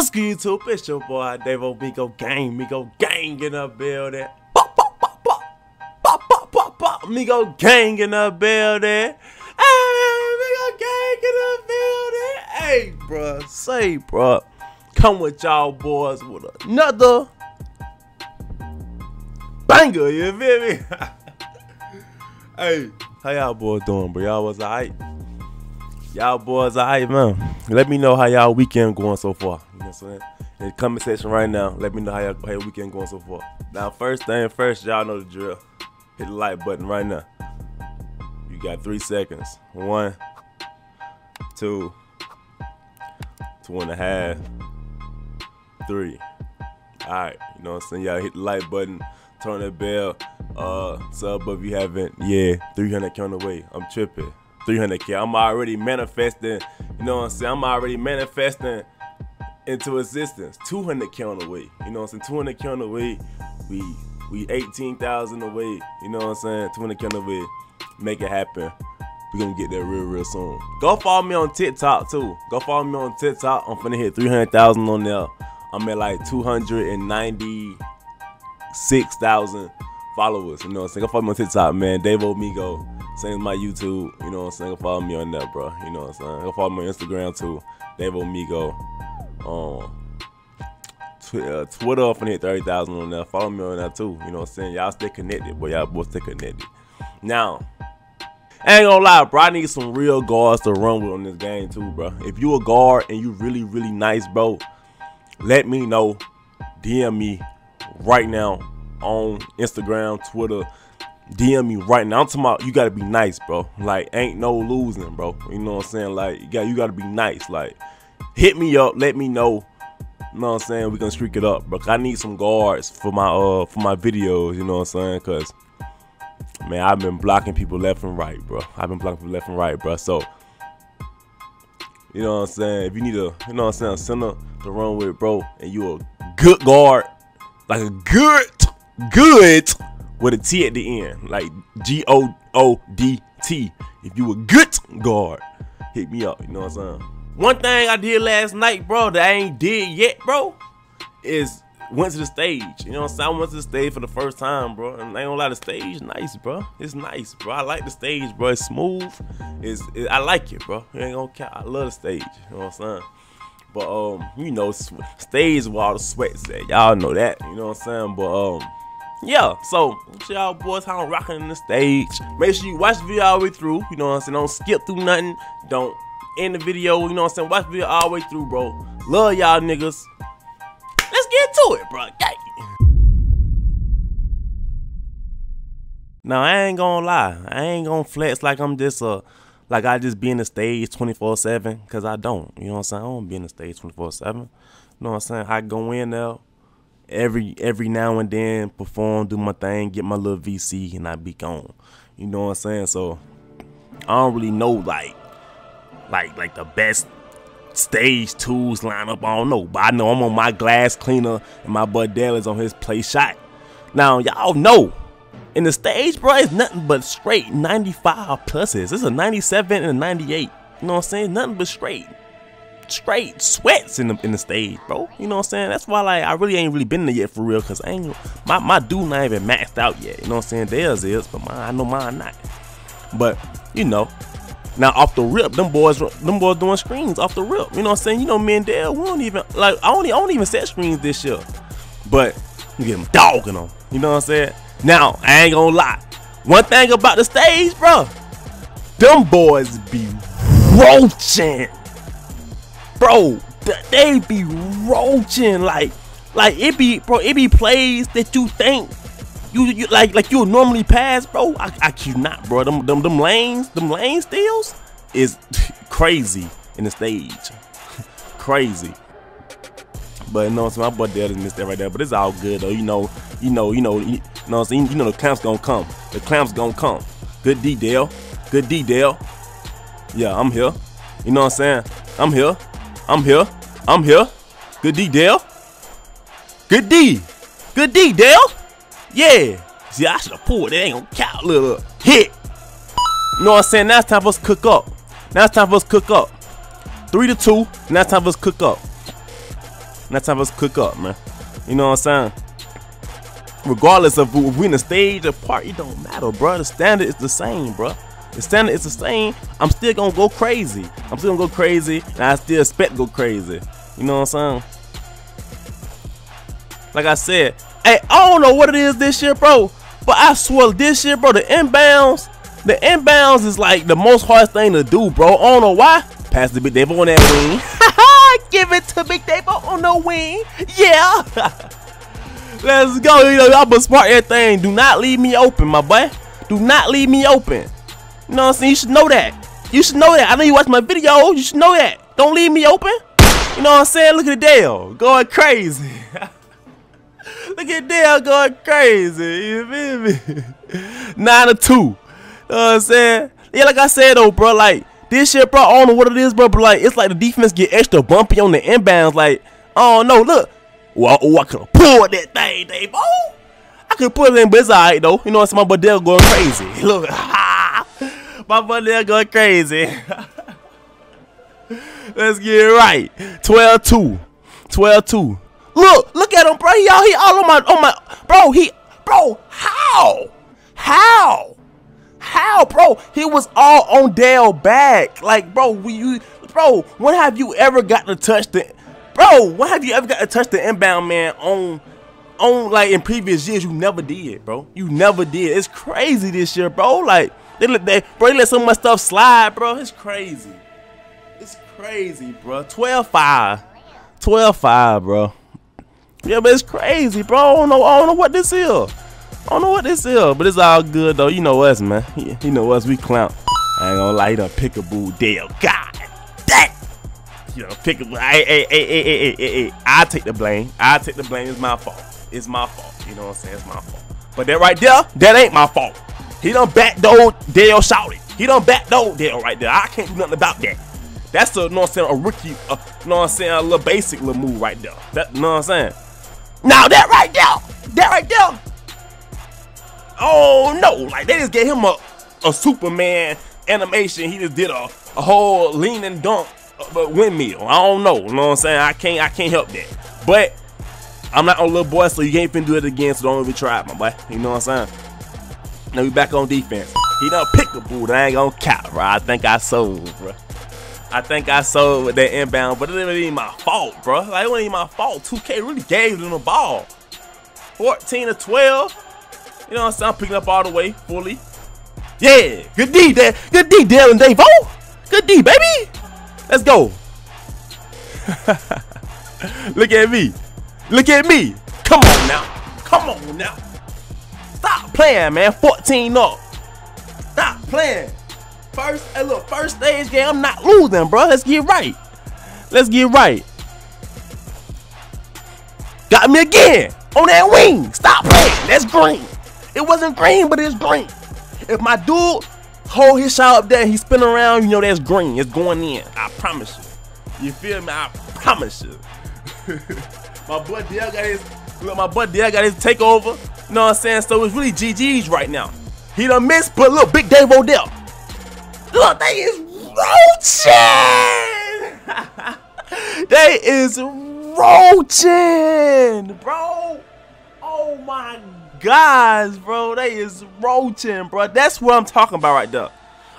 What's good, YouTube? It's your boy, Davo Migo Gang. Migo Gang in the building. Pop, pop, pop, pop. Pop, pop, pop, pop. Migo Gang in the building. Hey, Migo Gang in the building. Hey, bruh. Say, bruh. Come with y'all boys with another banger, you feel me? hey, how y'all boys doing, bro? Y'all was alright? Y'all boys alright, man. Let me know how y'all weekend going so far. You know what I'm saying? In the comment section right now, let me know how, y'all, how your weekend going so far. Now, first thing first, y'all know the drill. Hit the like button right now. You got three seconds. One, two, two and a half, three. Alright, you know what I'm saying? Y'all hit the like button, turn that bell, uh, sub if you haven't. Yeah, 300 count away. I'm tripping. 300k. I'm already manifesting. You know what I'm saying? I'm already manifesting into existence. 200k on the way. You know what I'm saying? 200k on the way. We we 18,000 away. You know what I'm saying? 200k on the way. Make it happen. We gonna get there real real soon. Go follow me on TikTok too. Go follow me on TikTok. I'm finna hit 300,000 on there. I'm at like 296,000 followers. You know what I'm saying? Go follow me on TikTok, man. Davo Migo. Same as my YouTube. You know what I'm saying? Go follow me on that, bro. You know what I'm saying? Go follow me on Instagram too. Davo Migo. Um, uh, Twitter, I'm finna hit 30,000 on there. Follow me on that too. You know what I'm saying? Y'all stay connected, boy. Y'all both stay connected. Now, I ain't gonna lie, bro. I need some real guards to run with on this game too, bro. If you a guard and you really, really nice, bro, let me know. DM me right now on Instagram, Twitter. DM me right now. I'm talking about you gotta be nice, bro. Like ain't no losing, bro. You know what I'm saying? Like you got you gotta be nice. Like hit me up, let me know. You know what I'm saying? We gonna streak it up, bro. I need some guards for my uh for my videos. You know what I'm saying? Cause man, I've been blocking people left and right, bro. I've been blocking people left and right, bro. So you know what I'm saying? If you need a, you know what I'm saying, center to run with, bro, and you a good guard, like a good, good with a T at the end, like G O O D T. If you a good guard, hit me up. You know what I'm saying? One thing I did last night, bro, that I ain't did yet, bro, is went to the stage. You know what I'm saying? I went to the stage for the first time, bro. And I ain't gonna lie, the stage nice, bro. It's nice, bro. I like the stage, bro. It's smooth. It's it, I like it, bro. You ain't gonna count. I love the stage. You know what I'm saying? But um, you know, stage all the sweats at. Y'all know that. You know what I'm saying? But um, yeah. So y'all boys, how I'm rocking the stage. Make sure you watch the video all the way through. You know what I'm saying? Don't skip through nothing. Don't end the video. You know what I'm saying? Watch the video all the way through, bro. Love y'all niggas. Let's get to it, bro. Now I ain't gonna lie. I ain't gonna flex like I'm just a like I just be in the stage 24-7, cause I don't. You know what I'm saying? I don't be in the stage 24-7. You know what I'm saying? I go in there every every now and then, perform, do my thing, get my little VC, and I be gone. You know what I'm saying? So I don't really know like like like the best stage tools lineup. I don't know, but I know I'm on my glass cleaner and my bud Dale is on his play shot. Now y'all know in the stage, bro, it's nothing but straight 95 pluses. It's a 97 and a 98. You know what I'm saying? Nothing but straight. Straight sweats in the in the stage, bro. You know what I'm saying? That's why like I really ain't really been there yet for real, cause I ain't my my dude not even maxed out yet. You know what I'm saying? Theirs is, but mine I know mine not. But you know, now off the rip, them boys them boys doing screens off the rip. You know what I'm saying? You know me and Dale, we don't even like I only I don't even set screens this year. But you get them dogging them. You know what I'm saying? Now, I ain't gonna lie. One thing about the stage, bro, them boys be roaching. Bro, they be roaching like like it be bro, it be plays that you think you, you like like you would normally pass, bro. I, I you not, bro. Them, them them lanes, them lane steals is crazy in the stage. crazy. But you know saying? My boy Dad missed that right there. But it's all good though. You know, you know, you know, you know what I'm saying? You know the clamps gonna come. The clamps gonna come. Good D Dale. Good D Dale. Yeah, I'm here. You know what I'm saying? I'm here. I'm here. I'm here. Good D Dale. Good D. Good D Dale. Yeah. See, I should have pulled it. Ain't gonna count little hit. You know what I'm saying? Now it's time for us to cook up. Now it's time for us to cook up. Three to two. Now it's time for us to cook up. And that's how us to cook up, man. You know what I'm saying? Regardless of if we in the stage or part, it don't matter, bro. The standard is the same, bro. The standard is the same. I'm still gonna go crazy. I'm still gonna go crazy, and I still expect to go crazy. You know what I'm saying? Like I said, hey, I don't know what it is this year, bro. But I swear this year, bro, the inbounds, the inbounds is like the most hardest thing to do, bro. I don't know why. Pass the Big Dave on that wing. Give it to Big Dave on the wing. Yeah. Let's go. You know, y'all but smart everything. Do not leave me open, my boy. Do not leave me open. You know what I'm saying? You should know that. You should know that. I know you watch my video. You should know that. Don't leave me open. You know what I'm saying? Look at Dale going crazy. Look at Dale going crazy. You feel me? Nine to two. You know what I'm saying? Yeah, like I said though, bro, like this shit, bro, I don't know what it is, bro, but like it's like the defense get extra bumpy on the inbounds. Like, oh no, look. Well, oh, I could have pulled that thing, Dave. Oh, I could pull it in, but it's alright though. You know what's my Dale going crazy. Look, my money Dale going crazy. Let's get it right. 12-2. 12-2. Look, look at him, bro. He all he all on my on my bro. He bro. How? How? How, bro? He was all on Dale back. Like, bro, we you, bro. When have you ever got to touch the, bro? When have you ever got to touch the inbound man on, on like in previous years? You never did, bro. You never did. It's crazy this year, bro. Like they they, bro, they let so much stuff slide, bro. It's crazy. It's crazy, bro. 12-5. 12-5, bro. Yeah, but it's crazy, bro. I don't know, I don't know what this is. I don't know what this is, but it's all good though. You know us, man. You know us, we clown. I ain't gonna lie, you done pick a boo deal. God that. You know, pick hey, hey, hey, hey, hey, hey, hey, I take the blame. I take the blame. It's my fault. It's my fault. You know what I'm saying? It's my fault. But that right there, that ain't my fault. He done backdoor Dale shouted. He done backdoor Dale right there. I can't do nothing about that. That's a, you know what I'm saying, a rookie, uh, you know what I'm saying, a little basic little move right there. That, you know what I'm saying? Now that right there, that right there. Oh no, like they just gave him a, a Superman animation. He just did a, a whole lean and dunk uh, windmill. I don't know, you know what I'm saying? I can't, I can't help that. But I'm not a little boy, so you can't finna do it again. So don't even try it, my boy. You know what I'm saying? Now we back on defense. He done pick a boot. I ain't gonna cap, bro. I think I sold, bro. I think I sold with that inbound, but it wasn't even my fault, bro. Like, it wasn't even my fault. 2K really gave them the ball. 14 to 12. You know what I'm saying? I'm picking up all the way, fully. Yeah, good D, Dad. Good D, Dale and Dave. Oh, good D, baby. Let's go. Look at me. Look at me. Come on now. Come on now. Stop playing, man. 14 up. Stop playing. First, hey, look, first stage game, I'm not losing, bro. Let's get right. Let's get right. Got me again on that wing. Stop playing. That's green. It wasn't green, but it's green. If my dude hold his shot up there, he spin around, you know that's green. It's going in. I promise you. You feel me? I promise you. my boy Dale got his look, my boy Dale got his takeover. Know what I'm saying? So it's really GG's right now. He done missed, but look, Big Dave Odell. Look, they is roaching. they is roaching, bro. Oh my gosh, bro. They is roaching, bro. That's what I'm talking about right there.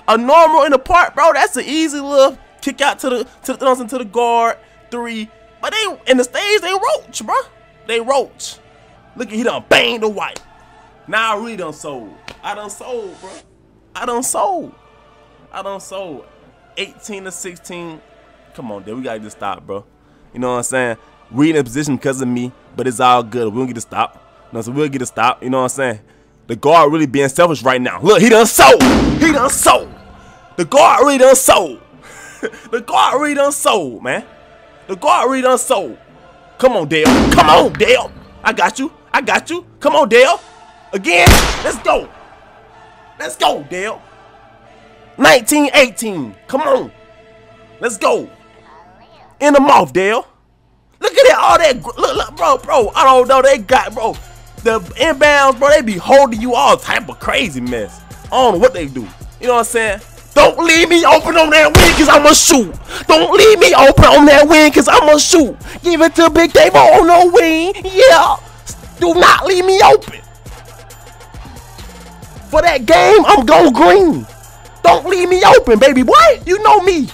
A normal in the park, bro. That's an easy little kick out to the to the to the guard three. But they in the stage they roach, bro. They roach. Look at he done banged the white. Now I really done sold. I done sold, bro. I done sold. I done sold 18 to 16. Come on, dude. We gotta just stop, bro. You know what I'm saying? We in a position because of me, but it's all good. We don't get to stop. Know, so we'll get to stop. You know what I'm saying? The guard really being selfish right now. Look, he done sold. He done sold. The guard really done sold. the guard really done sold, man. The guard really done sold. Come on, Dale. Come on, Dale. I got you. I got you. Come on, Dale. Again. Let's go. Let's go, Dale. 1918. Come on. Let's go. In the mouth, Dale. Look at that. All that. Look, look, bro, bro. I don't know. They got, bro. The inbounds, bro, they be holding you all type of crazy mess. I don't know what they do. You know what I'm saying? Don't leave me open on that wing, cause I'ma shoot. Don't leave me open on that wing, cause I'ma shoot. Give it to Big Dave on the wing. Yeah. Do not leave me open. For that game, I'm going green. Don't leave me open, baby boy. You know me.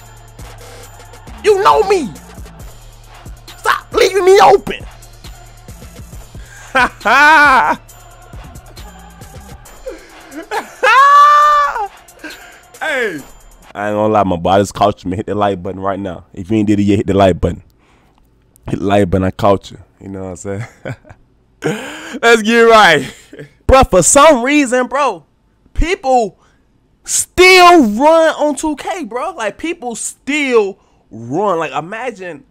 You know me. Stop leaving me open. Ha ha. hey. I ain't gonna lie, my boy. I just caught you. Hit the like button right now. If you ain't did it yet, hit the like button. Hit the like button, I caught you. You know what I'm saying? Let's get right. bro, for some reason, bro, people still run on 2K, bro. Like, people still run. Like, imagine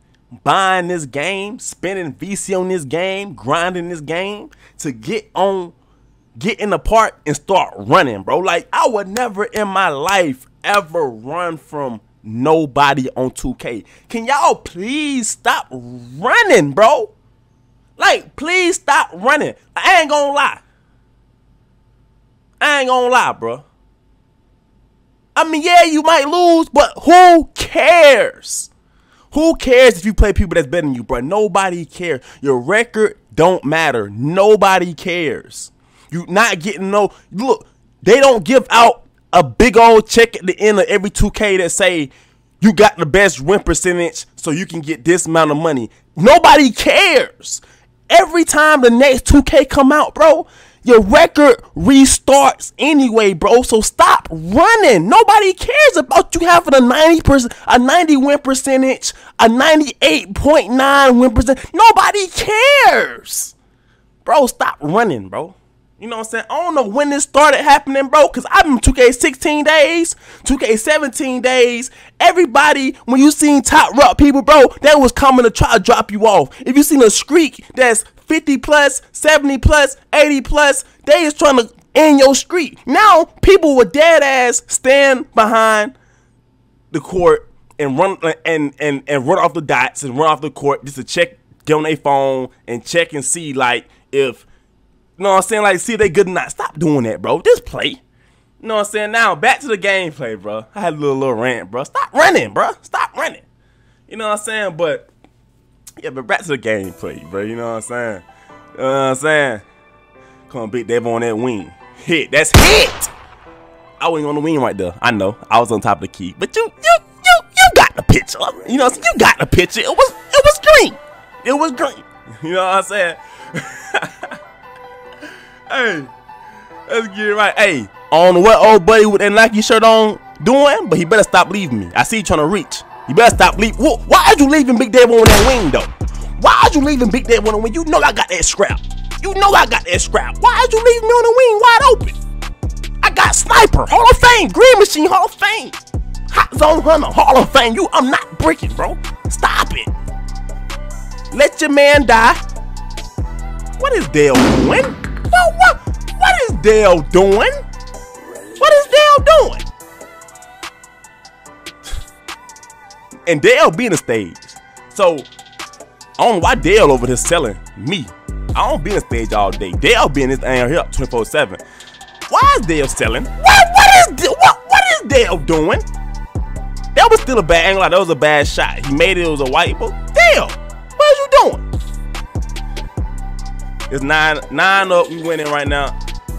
buying this game, spending VC on this game, grinding this game to get on get in the park and start running, bro. Like I would never in my life ever run from nobody on 2K. Can y'all please stop running, bro? Like, please stop running. I ain't gonna lie. I ain't gonna lie, bro. I mean, yeah, you might lose, but who cares? Who cares if you play people that's better than you, bro? Nobody cares. Your record don't matter. Nobody cares. You not getting no look. They don't give out a big old check at the end of every 2K that say you got the best win percentage, so you can get this amount of money. Nobody cares. Every time the next 2K come out, bro, your record restarts anyway, bro. So stop running. Nobody cares about you having a 90%, a 90 win percentage, a 98.9 win percent. Nobody cares. Bro, stop running, bro. You know what I'm saying? I don't know when this started happening, bro, because I've been 2K 16 days, 2K 17 days. Everybody, when you seen top rock people, bro, that was coming to try to drop you off. If you seen a streak that's 50 plus, 70 plus, 80 plus, they is trying to end your streak. Now, people with dead ass stand behind the court and run and, and, and run off the dots and run off the court just to check, get on their phone and check and see, like, if know what I'm saying? Like, see they good or not. Stop doing that, bro. Just play. You know what I'm saying? Now, back to the gameplay, bro. I had a little, little rant, bro. Stop running, bro. Stop running. You know what I'm saying? But, yeah, but back to the gameplay, bro. You know what I'm saying? You know what I'm saying? Come on, Big on that wing. Hit. That's hit! I wasn't on the wing right there. I know. I was on top of the key. But you, you, you, you got the picture. You know, what I'm saying? you got the picture. It was, it was green. It was green. You know what I'm saying? Hey, let's get it right. Hey, on what old buddy with that Nike shirt on doing? But he better stop leaving me. I see you trying to reach. You better stop leaving. Why are you leaving Big Dave on that wing though? Why are you leaving Big Dave on the wing? You know I got that scrap. You know I got that scrap. Why are you leaving me on the wing wide open? I got Sniper, Hall of Fame, Green Machine, Hall of Fame, Hot Zone Hunter, Hall of Fame. You, I'm not breaking, bro. Stop it. Let your man die. What is Dale doing? What, what, what is Dale doing? What is Dale doing? And Dale being the stage. So, I don't know why Dale over here selling me. I don't be in the stage all day. Dale being this thing here 24-7. Why is Dale selling? What, what is what, what is Dale doing? That was still a bad angle. That was a bad shot. He made it. It was a white, but Dale, what are you doing? It's nine nine up. We winning right now.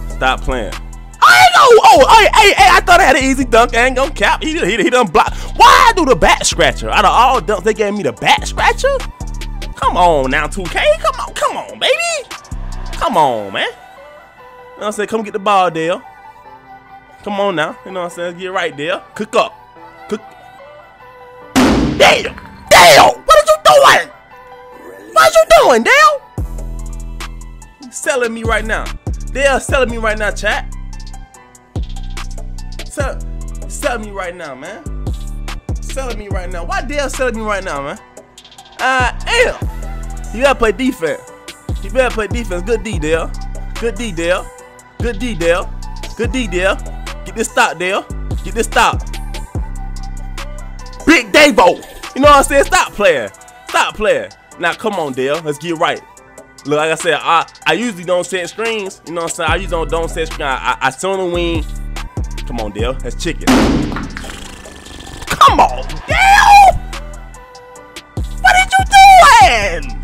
Stop playing. I know. Oh, hey, hey, hey, I thought I had an easy dunk. I ain't gonna cap. He, he, he done block. Why I do the back scratcher? Out of all dunks, they gave me the back scratcher? Come on now, 2K. Come on, come on, baby. Come on, man. You know what I'm saying? Come get the ball, Dale. Come on now. You know what I'm saying? Get right, Dale. Cook up. Cook. Dale! Dale! What are you doing? What are you doing, Dale? Selling me right now. They are selling me right now, chat. Sell, selling me right now, man. Selling me right now. Why Dale selling me right now, man? Uh, damn. You gotta play defense. You better play defense. Good D, Dale. Good D, Dale. Good D, Dale. Good D, Dale. Get this stop, Dale. Get this stop. Big Davo. You know what I'm saying? Stop playing. Stop playing. Now, come on, Dale. Let's get right. Look, like I said, I, I usually don't set screens. You know what I'm saying? I usually don't, don't set screens. I, I, I the wing, Come on, Dale. That's chicken. Come on, Dale! What did you doing?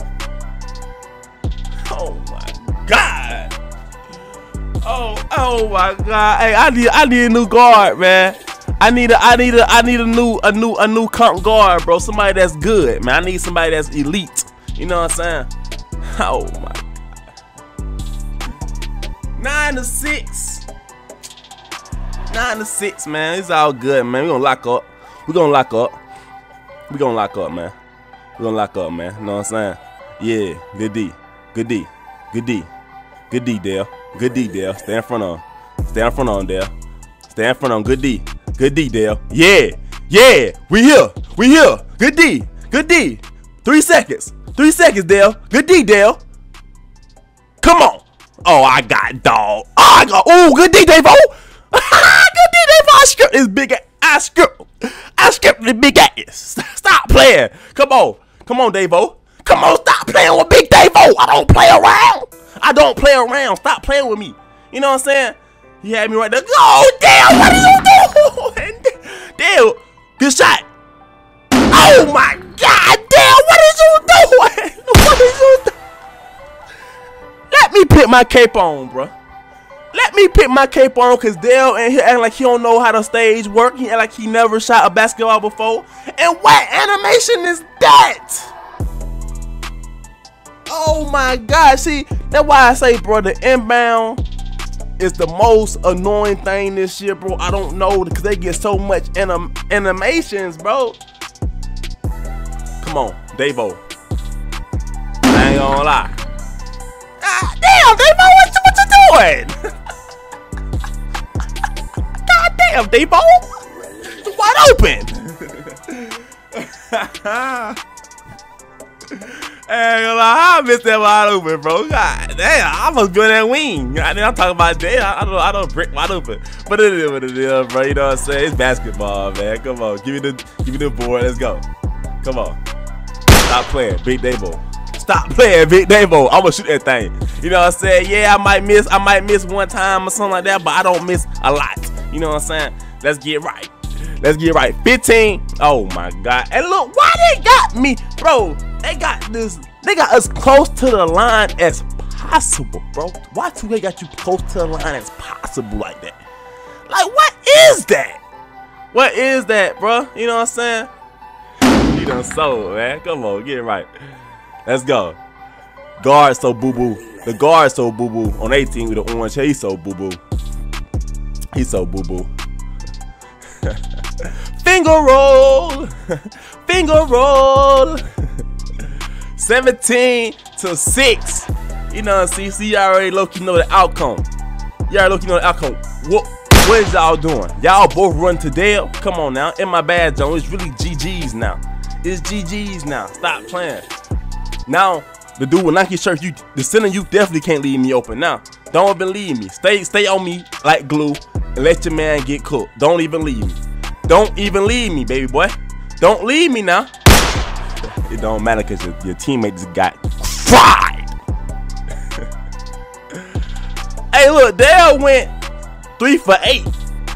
Oh my god. Oh, oh my god. Hey, I need I need a new guard, man. I need a I need a I need a new a new a new comp guard, bro. Somebody that's good, man. I need somebody that's elite. You know what I'm saying? Oh my. Nine to six. Nine to six, man. It's all good, man. We gonna lock up. We gonna lock up. We gonna lock up, man. We gonna lock up, man. You know what I'm saying? Yeah, good D. Good D. Good D. Good D, Dale. Good D, Dale. Stay in front of him. Stay in front of him, Dale. Stay in front of him. Good D. Good D, Dale. Yeah. Yeah. We here. We here. Good D. Good D. Three seconds. Three seconds, Dale. Good D, Dale. Come on. Oh, I got dog. Oh, I got. Oh, good D, Dave. Good D, Dave. I skipped this big ass. I skipped. I skipped the big ass. Stop playing. Come on. Come on, Dave. Come on, stop playing with Big Dave. I don't play around. I don't play around. Stop playing with me. You know what I'm saying? He had me right there. Oh, damn, what are you doing? Dale, good shot. Oh, my my cape on, bro. Let me put my cape on because Dale and he acting like he don't know how the stage work. He act like he never shot a basketball before. And what animation is that? Oh my god, see, that's why I say, bro, the inbound is the most annoying thing this year, bro. I don't know because they get so much anim animations, bro. Come on, Davo. I ain't gonna lie. Damn, Davo, what, what you doing? god damn, Davo. Wide open. Hey, I missed that wide open, bro. God damn, I almost go that wing. I mean, I'm talking about damn. I don't, I don't brick wide open, but it is what it is, bro. You know what I'm saying? It's basketball, man. Come on, give me the, give me the board. Let's go. Come on. Stop playing, Big Davo. Stop playing, Big Davo. I'm gonna shoot that thing. You know what I'm saying? Yeah, I might miss, I might miss one time or something like that, but I don't miss a lot. You know what I'm saying? Let's get right. Let's get right. 15. Oh my god. And look, why they got me, bro? They got this. They got us close to the line as possible, bro. Why 2K got you close to the line as possible like that? Like, what is that? What is that, bro? You know what I'm saying? You done sold, man. Come on, get it right. Let's go. Guard so boo boo. The guard so boo boo on 18 with the orange hair. He's so boo boo. He's so boo boo. Finger roll. Finger roll. 17 to 6. You know, see, see, you already key know the outcome. You already key know the outcome. What what is y'all doing? Y'all both run to Dale? Come on now. In my bad zone. It's really GG's now. It's GG's now. Stop playing. Now, the dude with Nike shirt, you the center you definitely can't leave me open. Now, don't even leave me. Stay stay on me like glue and let your man get cooked. Don't even leave me. Don't even leave me, baby boy. Don't leave me now it don't matter because your, your teammates got fried. hey, look, Dale went three for eight.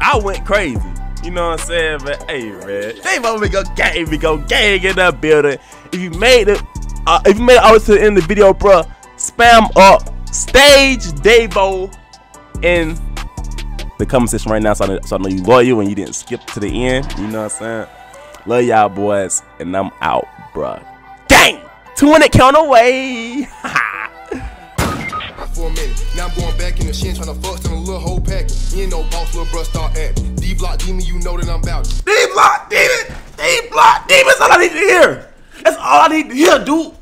I went crazy. You know what I'm saying? But hey, man, they want me go gang, we go gang in that building. If you made it, uh, if you made it all to the end of the video, bro, spam up stage Davo in the comment section right now, so I, know, so I know you loyal and you didn't skip to the end. You know what I'm saying? Love y'all boys, and I'm out bruh. Gang! 200 count away! For a minute, now I'm going back in the shin trying to fuck a little whole pack. You ain't no boss, little bruh, start acting. D block demon, you know that I'm about. D block demon! D block demon, that's all I need to hear! That's all I need to hear, dude!